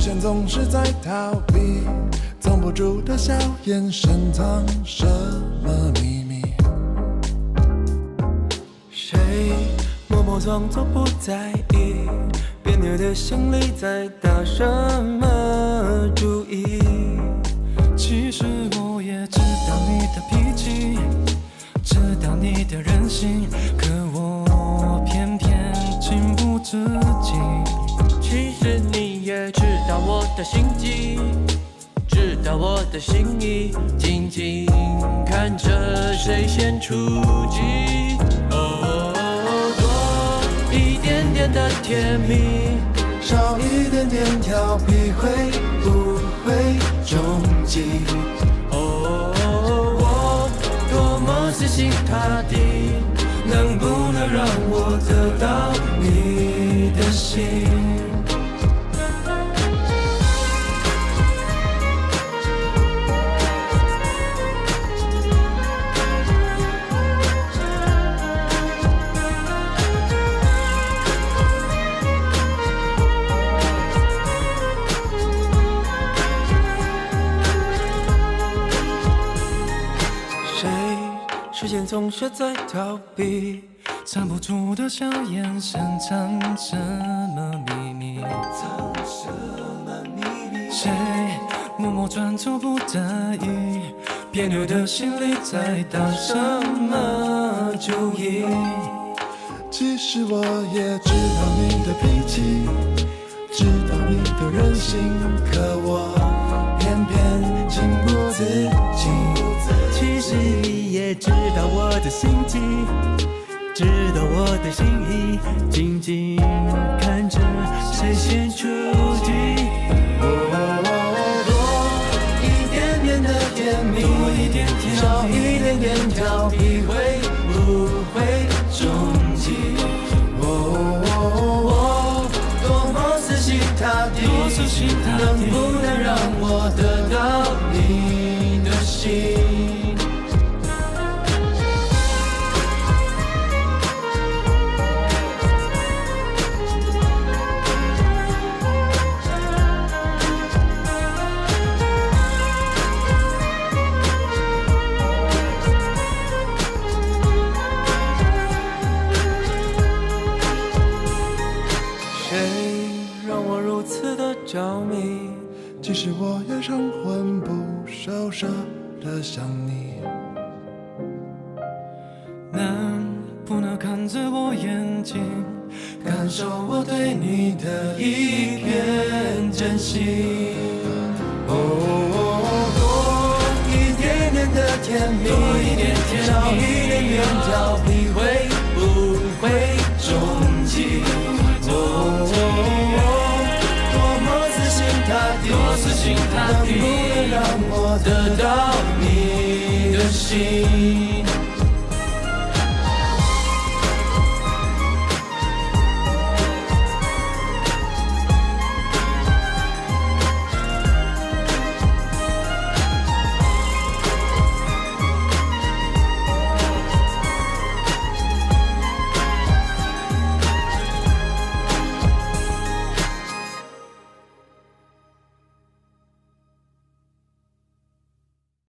视线总是在逃避，藏不住的笑眼深藏什么秘密？谁默默装作不在意，别扭的心里在打什么主意？的心机，知道我的心意，静静看着谁先出击。哦，多一点点的甜蜜，少一点点调皮，会不会终极？哦，我多么死心塌地，能不能让我得到你的心？时间总是在逃避？藏不住的笑眼深藏什么秘密？藏什么秘密？谁默默装作不在意？别扭的心里在打什么主意？其实我也知道你的脾气，知道你的任性，可我偏偏心机，知道我的心意，静静看着谁先出击。多一点点的甜蜜，少一点点调皮，会不会终极？哦，我多么死心塌地，能不能让我得谁让我如此的着迷？其实我也常魂不守舍的想你。能不能看着我眼睛，感受我对你的一片真心。哦，多一点点的甜蜜，多一点甜蜜少一点点调皮，会不会终极？能不能让我得到你的心？